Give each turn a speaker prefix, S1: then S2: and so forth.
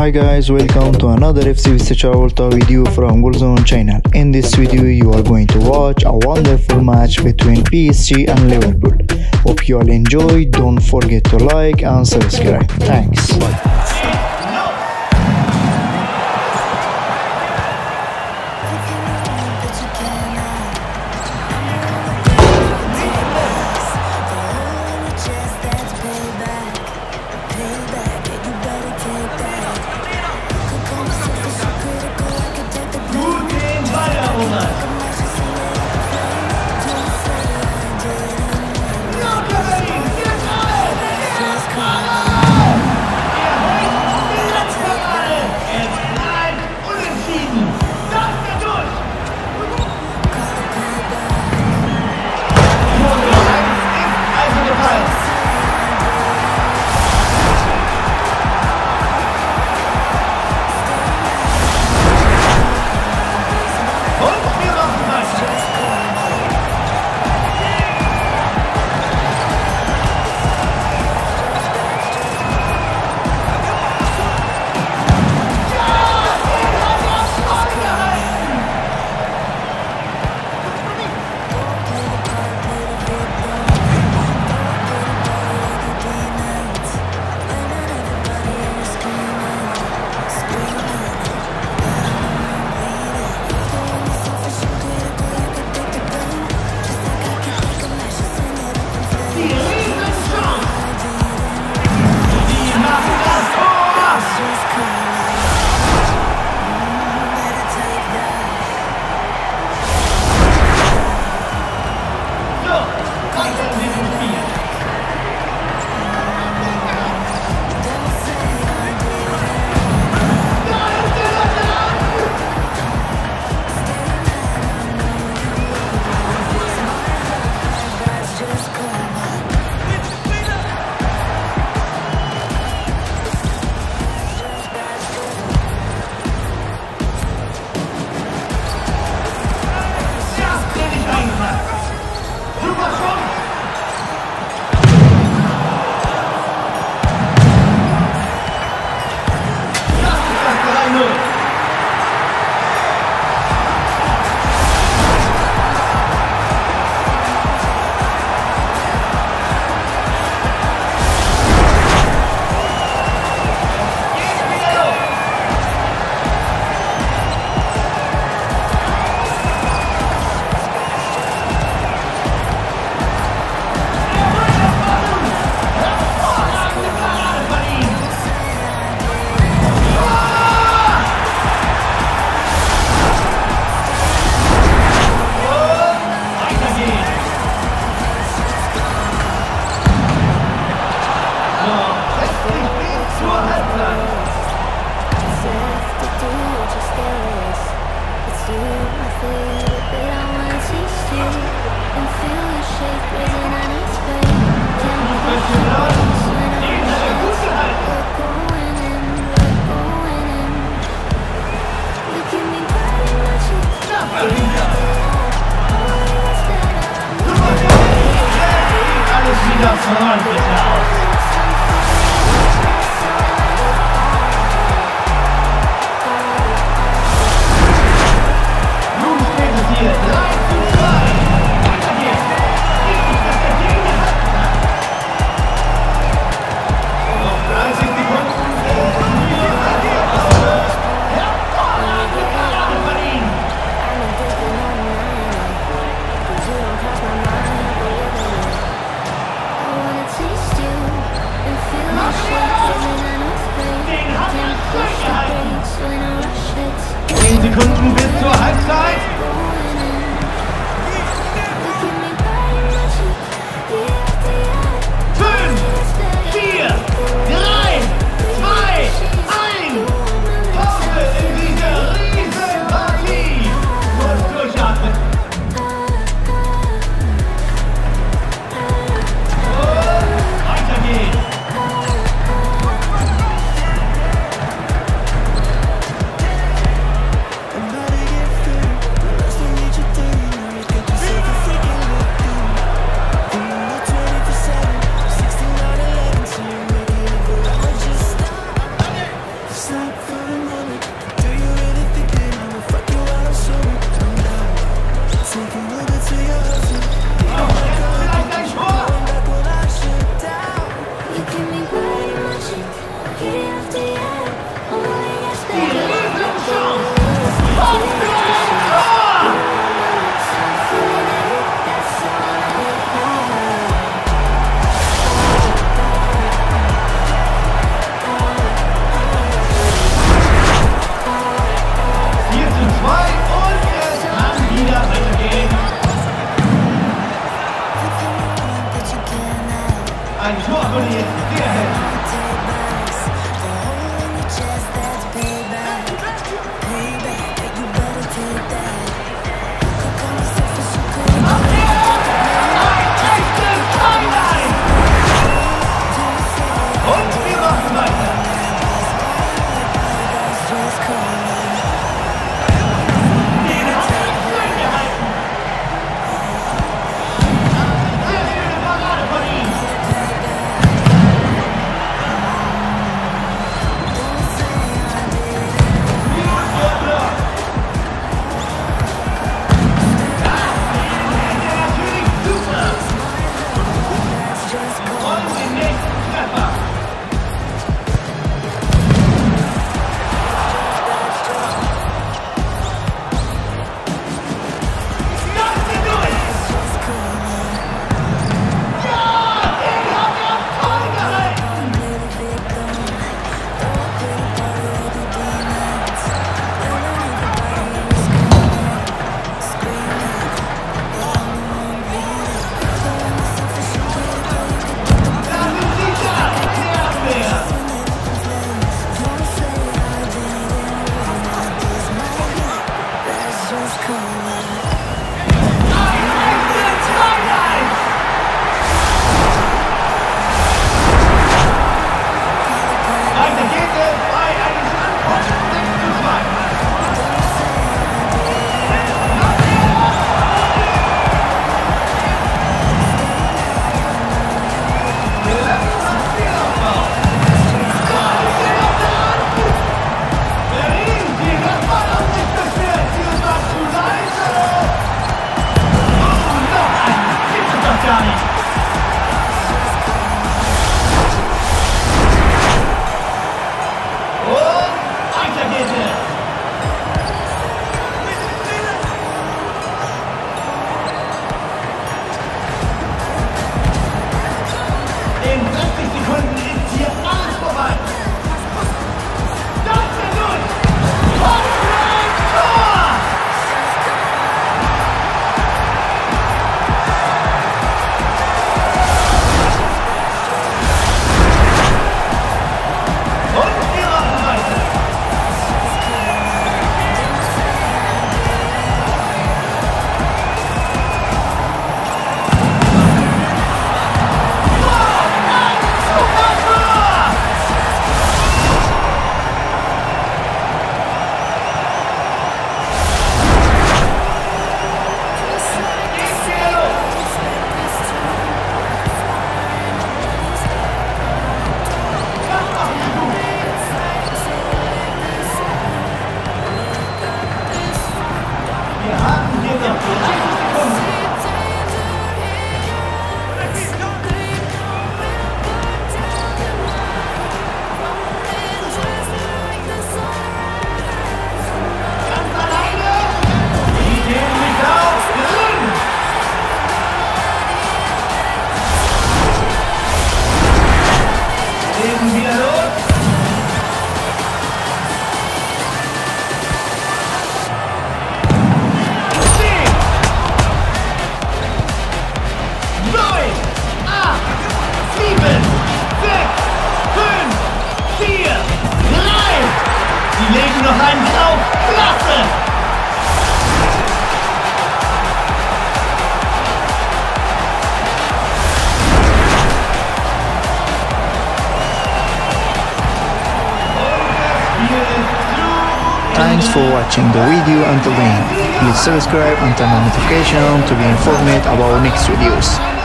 S1: Hi guys, welcome to another FC Travolta video from Goalzone channel. In this video you are going to watch a wonderful match between PSG and Liverpool. Hope you all enjoy, don't forget to like and subscribe. Thanks. Klasse!
S2: Thanks for watching the video until the end. Please subscribe and turn on notification to be informed about next videos.